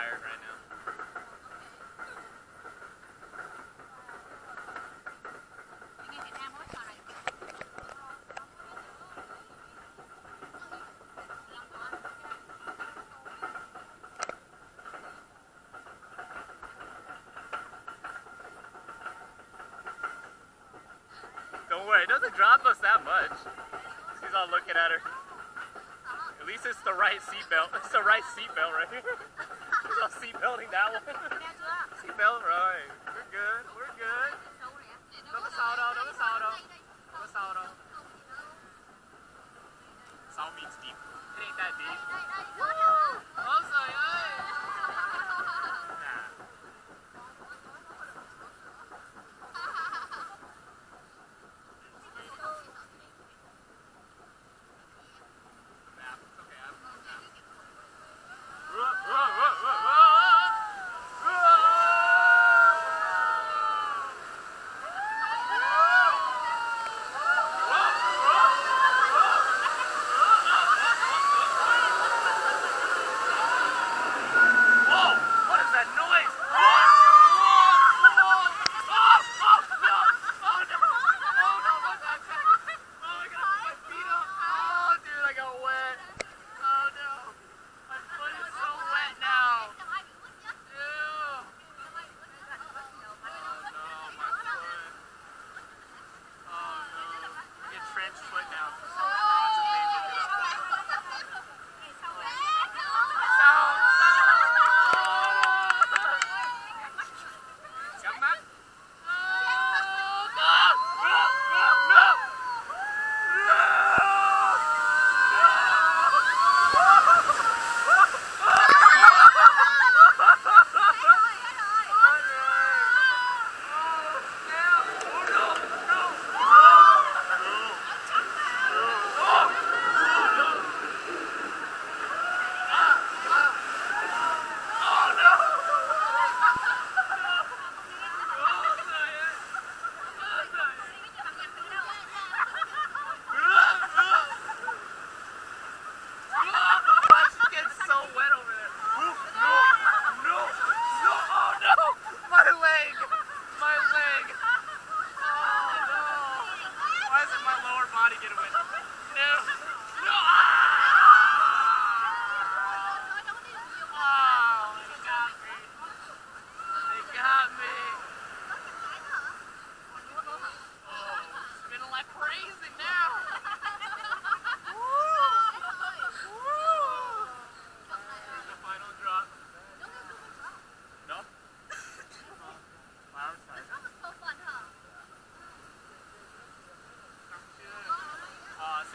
tired right now. Don't worry, it doesn't drop us that much. She's all looking at her. At least it's the right seatbelt. It's the right seatbelt right here. not seatbelting that one. Seatbelt, right. We're good. We're good. Dove saldo, dove saldo. Dove saldo. Saldo means deep. It ain't that deep.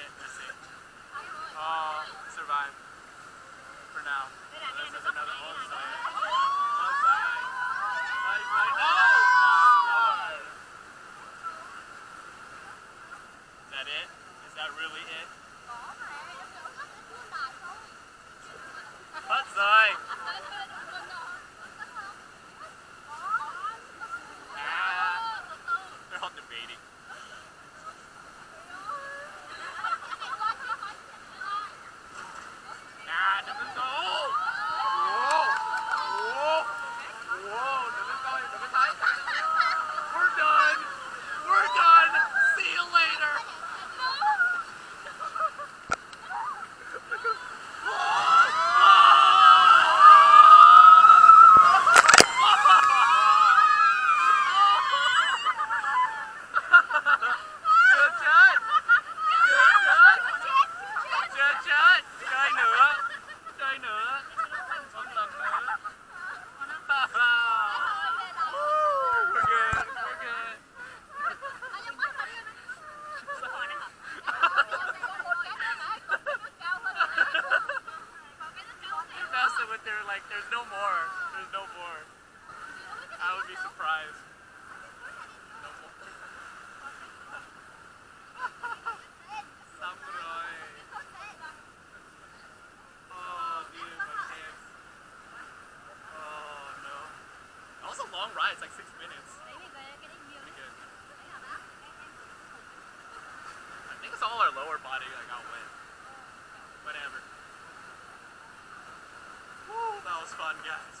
it, survive for now. Unless there's another offside. Offside. Offside. Oh! Is that it? Is that really it? side! Be surprised. No Oh, dude, my pants. Oh no. That was a long ride. It's like six minutes. Pretty good. I think it's all our lower body that got wet. Whatever. Woo, that was fun, guys.